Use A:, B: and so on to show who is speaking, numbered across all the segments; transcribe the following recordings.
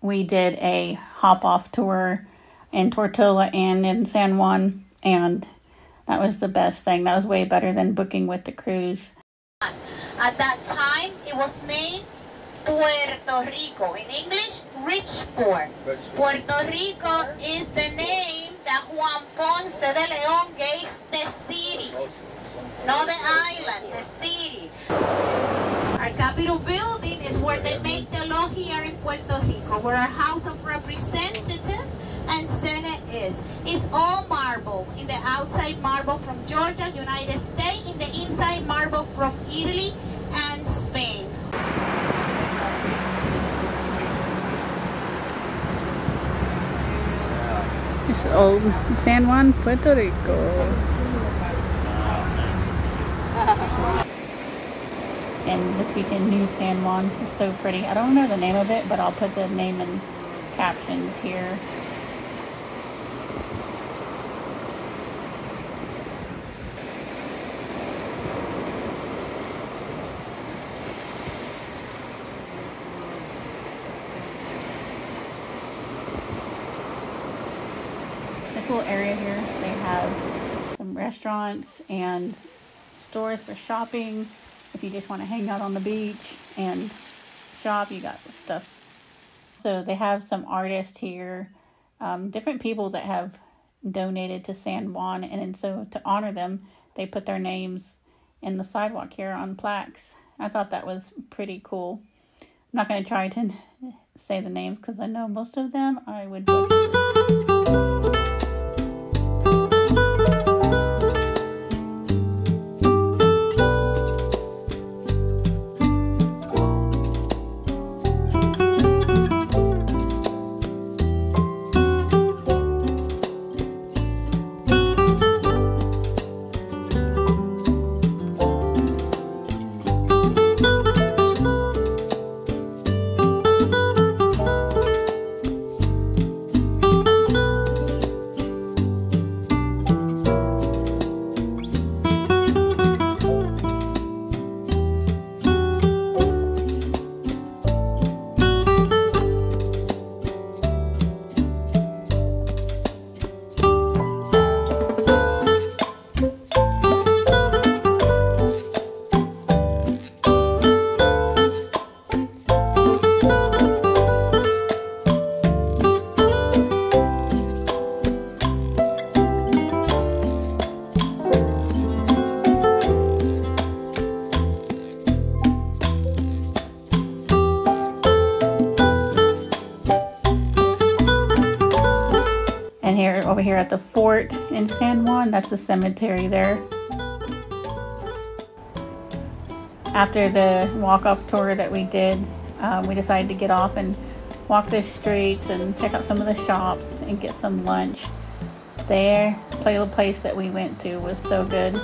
A: we did a hop off tour in Tortola and in San Juan, and that was the best thing. That was way better than booking with the cruise.
B: At that time, it was named Puerto Rico. In English, Richport. Puerto Rico is the name that Juan Ponce de Leon gave the city. Not the island, the city. Capitol building is where they make the law here in Puerto Rico, where our House of Representatives and Senate is. It's all marble. In the outside, marble from Georgia, United States. In the inside, marble from Italy and Spain.
A: It's old San Juan, Puerto Rico. And this beach in New San Juan is so pretty. I don't know the name of it, but I'll put the name in captions here. This little area here, they have some restaurants and stores for shopping. If you just want to hang out on the beach and shop, you got stuff. So they have some artists here, um, different people that have donated to San Juan, and, so to honor them, they put their names in the sidewalk here on plaques. I thought that was pretty cool. I'm not going to try to say the names because I know most of them I would. Here, over here at the fort in San Juan, that's the cemetery there. After the walk-off tour that we did, um, we decided to get off and walk the streets and check out some of the shops and get some lunch. There, play the place that we went to was so good.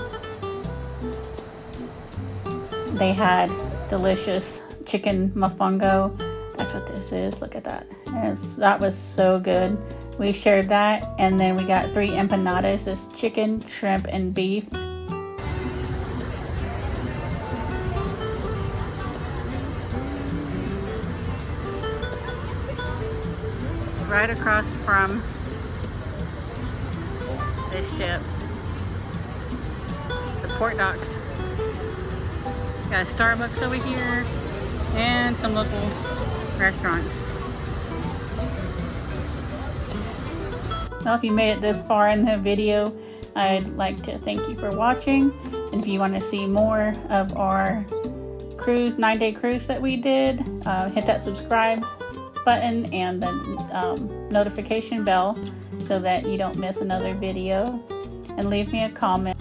A: They had delicious chicken mofongo. That's what this is. Look at that. Yes, that was so good. We shared that, and then we got three empanadas. This chicken, shrimp, and beef. Right across from the ships, the port docks. Got a Starbucks over here, and some local restaurants. Well, if you made it this far in the video, I'd like to thank you for watching. And if you want to see more of our cruise, nine day cruise that we did, uh, hit that subscribe button and the um, notification bell so that you don't miss another video. And leave me a comment.